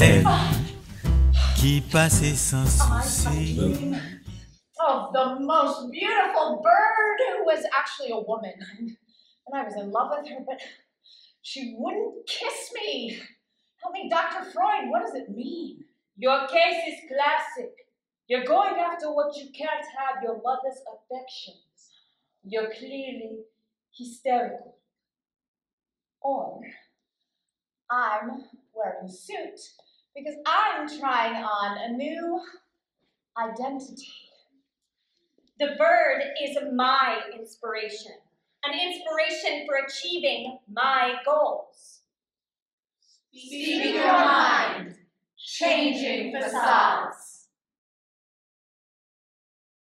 Celle ah. qui passait sans souci. Of the most beautiful bird who was actually a woman. And, and I was in love with her, but she wouldn't kiss me. Tell me, Dr. Freud, what does it mean? Your case is classic. You're going after what you can't have your mother's affections. You're clearly hysterical. Or I'm wearing a suit because I'm trying on a new identity. The bird is my inspiration, an inspiration for achieving my goals. Speak your mind, changing facades.